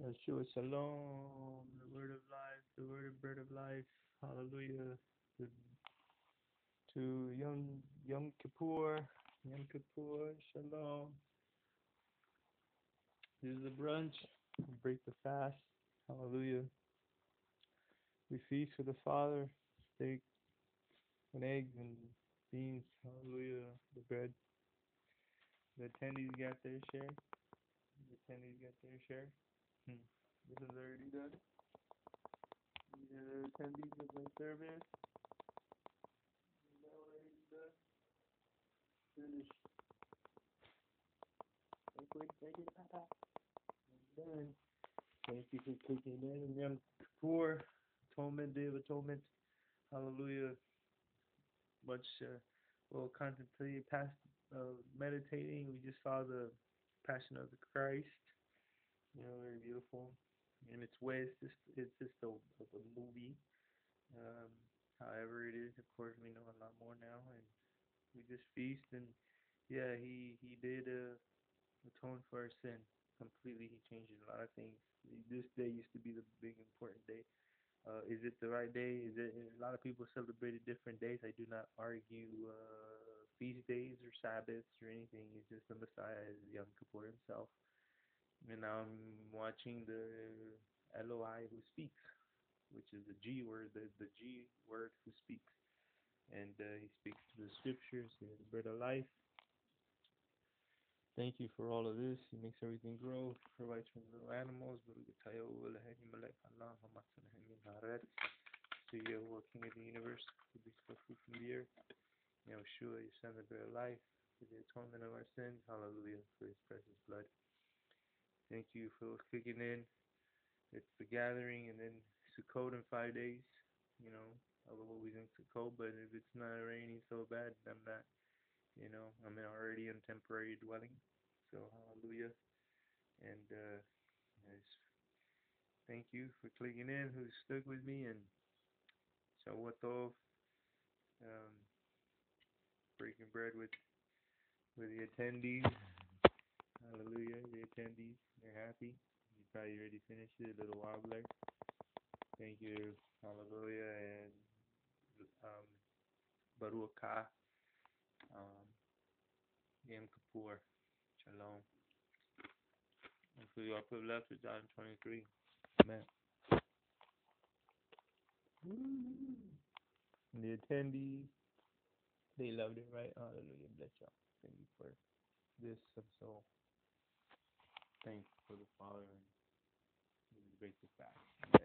Yeshua Shalom, the word of life, the word of bread of life. Hallelujah. To, to Yom, Yom Kippur, Yom Kippur, Shalom. This is a brunch. We break the fast. Hallelujah. We feast with the Father, steak and eggs and beans. Hallelujah. The bread. The attendees got their share. The attendees got their share. Hmm. This is already done. The attendees of my service. That already done? Finished. Take quick, take it, Papa. Done. Thank you for clicking in. Yom Kippur, Atonement, Day of Atonement. Hallelujah. Much, uh, well, contemplating, past, uh, meditating. We just saw the Passion of the Christ. You know, very beautiful. In its way, it's just it's just a, a movie. Um, however, it is, of course, we know a lot more now, and we just feast. And yeah, he he did uh, atone for our sin completely. He changed a lot of things. This day used to be the big important day. Uh, is it the right day? Is it? A lot of people celebrated different days. I do not argue uh, feast days or Sabbaths or anything. It's just the Messiah is Yom Kippur himself and I'm watching the Eloi who speaks, which is the G word, the, the G word who speaks. And uh, he speaks to the scriptures, he the bread of life. Thank you for all of this. He makes everything grow, provides for little animals. To you, are King of the universe, to be so fruit from the earth. Yeshua, you send the bread of life, for the atonement of our sins. Hallelujah, for his precious blood. Thank you for kicking in. It's the gathering and then Sukkot in five days. You know, I will always in Sukkot, but if it's not raining so bad, I'm not. You know, I'm already in temporary dwelling. So hallelujah. And uh, thank you for clicking in, who stuck with me, and Shawatov, um, breaking bread with with the attendees. Hallelujah, the attendees. They're happy. You probably already finished it, a little wobbler. Thank you. Hallelujah. And um, Baruch um, Yom Kippur. Shalom. And for your put left is John 23. Amen. And the attendees, they loved it, right? Hallelujah. Bless y'all. Thank you for this. I'm so thankful for the break the fast.